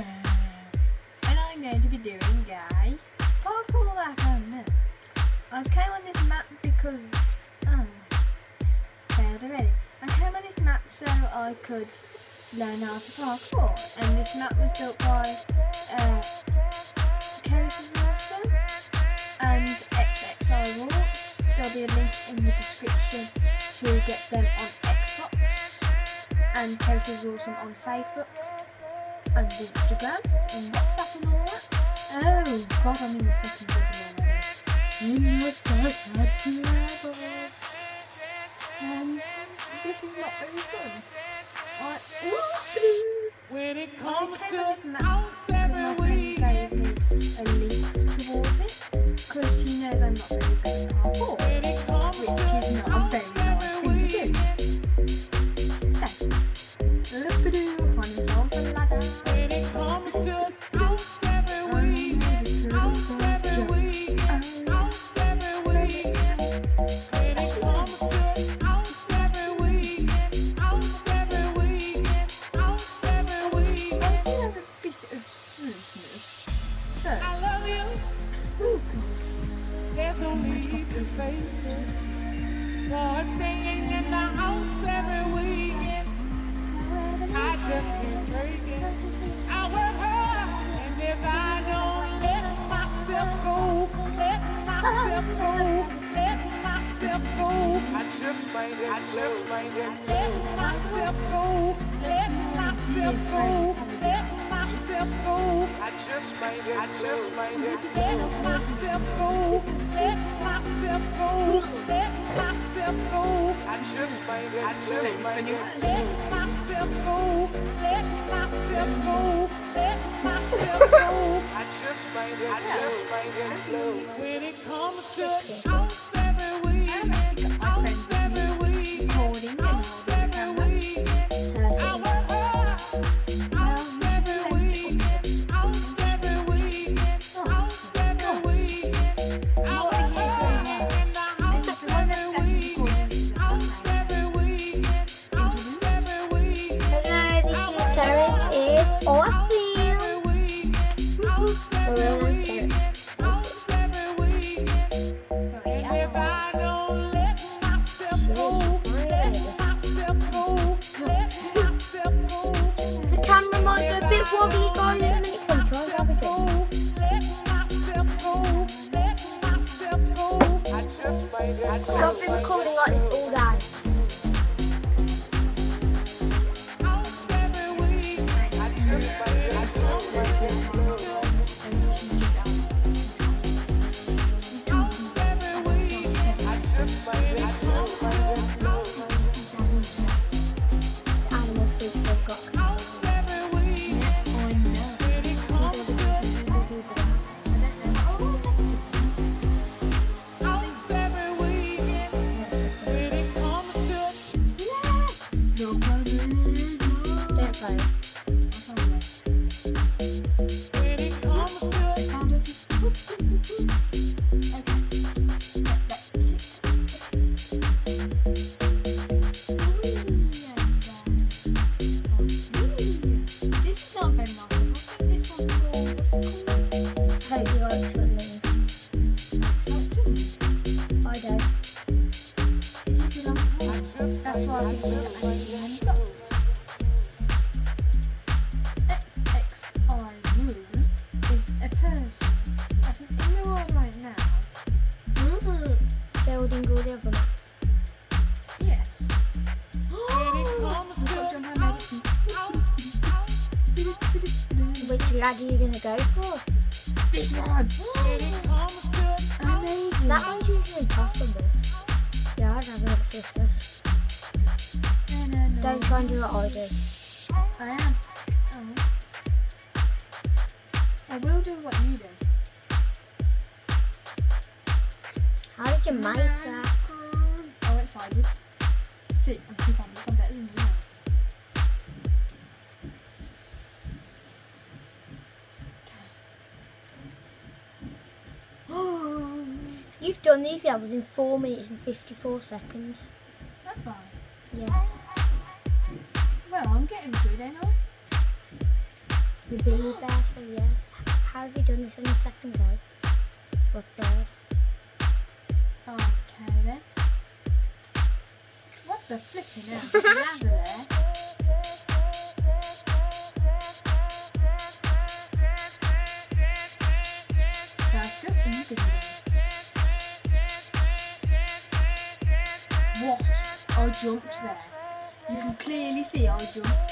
And I'm going to be doing a parkour home. I came on this map because um failed already. I came on this map so I could learn how to parkour and this map was built by uh is awesome and XXI Walks. There'll be a link in the description to get them on Xbox and is awesome on Facebook and Instagram and WhatsApp and all that. Oh god I'm in the second already. In the second level. And this is not very fun. I, When it comes to up with that house every week, let myself go, I just might, I just might let myself go, let myself go, let myself go. I just might, I just might let myself go, let myself go, let myself go. I just might, I just might let myself go, let myself go, let myself go. I just might, might let When it comes to I've been recording like this all day. That's why I think Hmm. the world right now. Building all the other maps. Yes. I've got John Hammond. Which lad are you gonna go for? This one. Amazing. That one's usually impossible. Yeah, I'd have another surface. No, no, no. Don't try and do what I do. I am. Oh. I will do what you do. How did you make that? I went sideways. Sit, I'm too funny, I'm better than you. You've done these levels in 4 minutes and 54 seconds. Have I? Yes. Well, I'm getting good, ain't I? You beat there, so yes. How have you done this in the second go? Or third? the flipping out of there. What? I jumped there. You can clearly see I jumped.